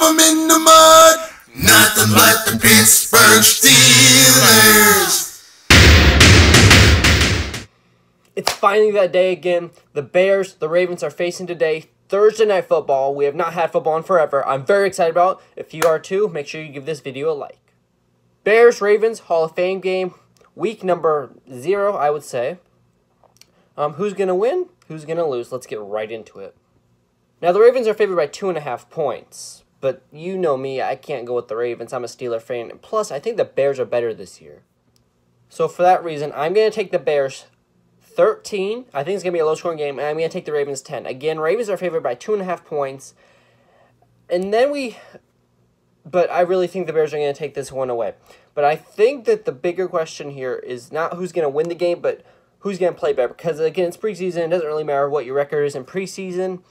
them in the mud. Nothing but the Pittsburgh Steelers. It's finally that day again. The Bears, the Ravens are facing today. Thursday night football. We have not had football in forever. I'm very excited about it. If you are too, make sure you give this video a like. Bears, Ravens, Hall of Fame game. Week number zero, I would say. Um, who's going to win? Who's going to lose? Let's get right into it. Now, the Ravens are favored by two and a half points. But you know me, I can't go with the Ravens. I'm a Steeler fan. Plus, I think the Bears are better this year. So, for that reason, I'm going to take the Bears 13. I think it's going to be a low scoring game, and I'm going to take the Ravens 10. Again, Ravens are favored by 2.5 points. And then we. But I really think the Bears are going to take this one away. But I think that the bigger question here is not who's going to win the game, but who's going to play better. Because, again, it's preseason. It doesn't really matter what your record is in preseason.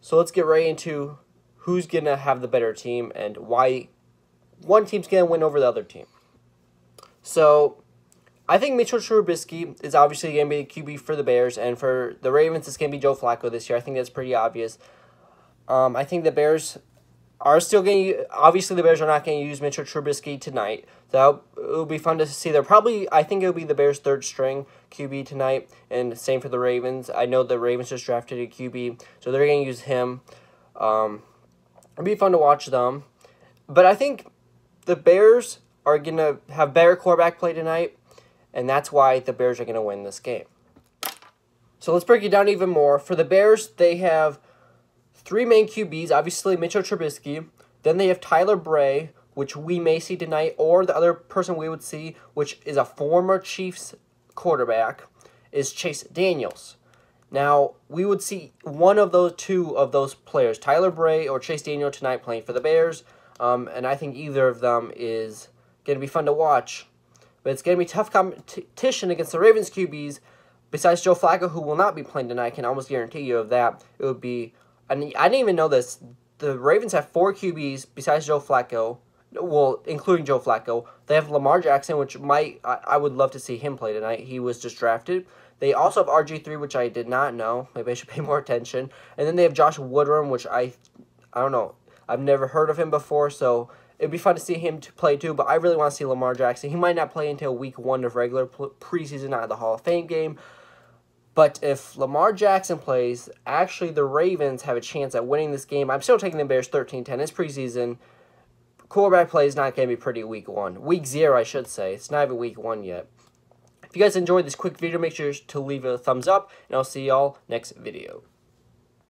So let's get right into who's going to have the better team and why one team's going to win over the other team. So I think Mitchell Trubisky is obviously going to be the QB for the Bears, and for the Ravens, it's going to be Joe Flacco this year. I think that's pretty obvious. Um, I think the Bears are still going to, obviously, the Bears are not going to use Mitchell Trubisky tonight. So it will be fun to see. They're probably, I think it will be the Bears' third string QB tonight, and same for the Ravens. I know the Ravens just drafted a QB, so they're going to use him. Um, it'll be fun to watch them. But I think the Bears are going to have better quarterback play tonight and that's why the Bears are going to win this game. So let's break it down even more. For the Bears, they have three main QBs, obviously Mitchell Trubisky. Then they have Tyler Bray, which we may see tonight, or the other person we would see, which is a former Chiefs quarterback, is Chase Daniels. Now, we would see one of those two of those players, Tyler Bray or Chase Daniel, tonight playing for the Bears. Um, and I think either of them is going to be fun to watch. But it's going to be tough competition against the Ravens QBs. Besides Joe Flacco, who will not be playing tonight, I can almost guarantee you of that. It would be, I didn't even know this. The Ravens have four QBs besides Joe Flacco. Well, including Joe Flacco. They have Lamar Jackson, which might, I, I would love to see him play tonight. He was just drafted. They also have RG3, which I did not know. Maybe I should pay more attention. And then they have Josh Woodrum, which I, I don't know. I've never heard of him before, so It'd be fun to see him to play too, but I really want to see Lamar Jackson. He might not play until week one of regular preseason, not the Hall of Fame game. But if Lamar Jackson plays, actually the Ravens have a chance at winning this game. I'm still taking the Bears 13-10. It's preseason. Quarterback play is not going to be pretty week one. Week zero, I should say. It's not even week one yet. If you guys enjoyed this quick video, make sure to leave a thumbs up, and I'll see y'all next video.